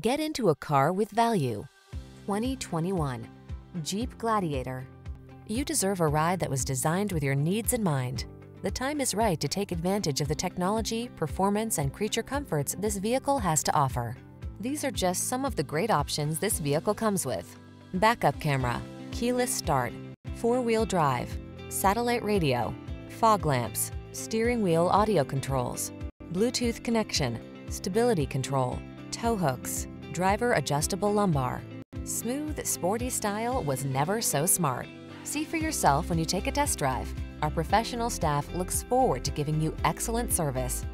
Get into a car with value. 2021 Jeep Gladiator. You deserve a ride that was designed with your needs in mind. The time is right to take advantage of the technology, performance, and creature comforts this vehicle has to offer. These are just some of the great options this vehicle comes with. Backup camera, keyless start, four-wheel drive, satellite radio, fog lamps, steering wheel audio controls, Bluetooth connection, stability control, tow hooks, driver adjustable lumbar. Smooth, sporty style was never so smart. See for yourself when you take a test drive. Our professional staff looks forward to giving you excellent service.